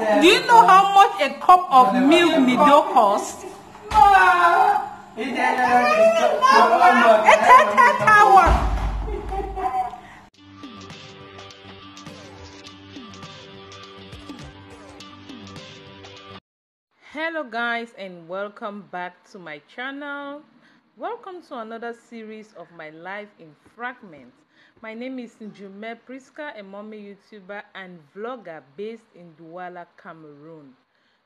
Do you know how much a cup of milk Nido costs? Hello guys and welcome back to my channel welcome to another series of my life in fragments my name is Njume Prisca a mommy youtuber and vlogger based in Douala Cameroon.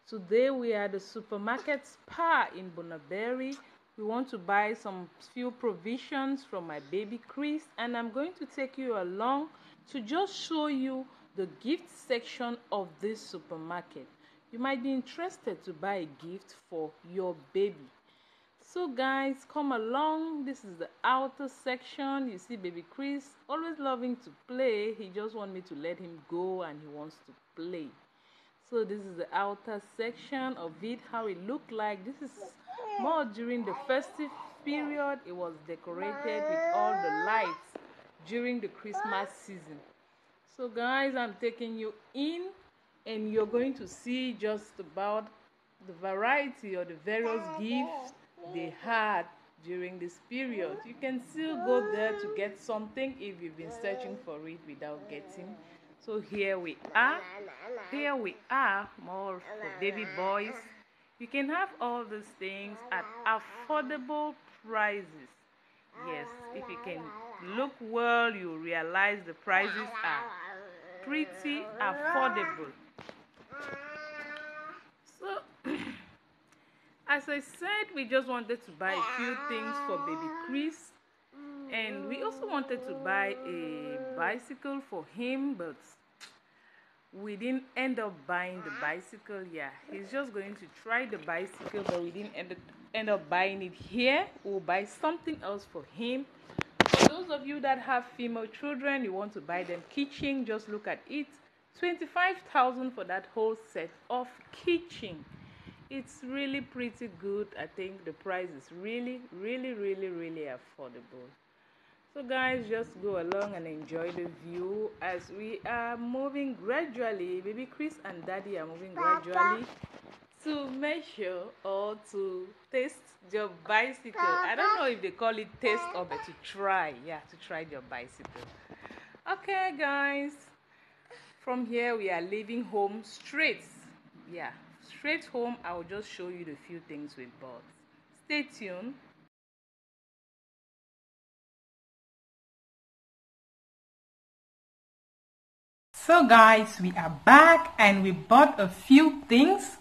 Today we are at the supermarket Spar in Bonaberi we want to buy some few provisions from my baby Chris and I'm going to take you along to just show you the gift section of this supermarket. You might be interested to buy a gift for your baby so guys come along. This is the outer section. You see baby chris always loving to play. He just want me to let him go and he wants to play. So this is the outer section of it how it looked like. This is more during the festive period. It was decorated with all the lights during the christmas season. So guys i'm taking you in and you're going to see just about the variety or the various gifts they had during this period. You can still go there to get something if you've been searching for it without getting. So here we are. Here we are, more for baby boys. You can have all these things at affordable prices. Yes, if you can look well, you realize the prices are pretty affordable. As I said, we just wanted to buy a few things for baby ah. Chris. Mm. And we also wanted to buy a bicycle for him, but we didn't end up buying the bicycle. Yeah, he's just going to try the bicycle, but we didn't end up, end up buying it here. We'll buy something else for him. For those of you that have female children, you want to buy them kitchen, just look at it. 25,000 for that whole set of kitchen it's really pretty good. I think the price is really really really really affordable. So guys just go along and enjoy the view as we are moving gradually. Baby chris and daddy are moving gradually to measure or to test your bicycle. I don't know if they call it test or but to try. Yeah to try your bicycle. Okay guys. From here we are leaving home straight yeah straight home i will just show you the few things we bought. Stay tuned. So guys we are back and we bought a few things.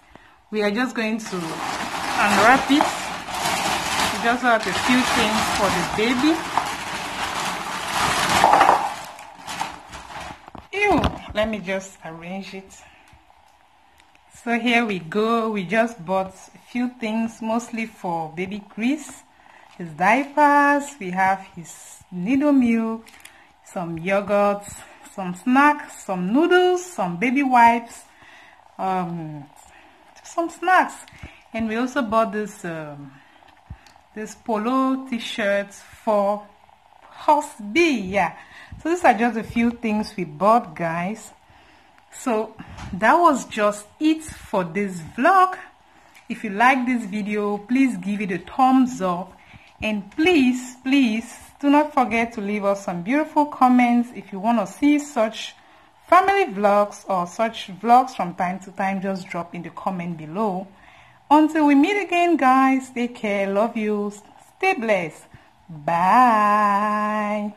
We are just going to unwrap it. We just have a few things for the baby. Ew, let me just arrange it so here we go. We just bought a few things mostly for baby Chris his diapers. We have his Nido milk some yogurts some snacks some noodles some baby wipes um, some snacks. And we also bought this um, this polo t-shirts for horse b yeah. So these are just a few things we bought guys so that was just it for this vlog. If you like this video please give it a thumbs up. And please please do not forget to leave us some beautiful comments if you want to see such family vlogs or such vlogs from time to time just drop in the comment below. Until we meet again guys take care. Love you. Stay blessed. Bye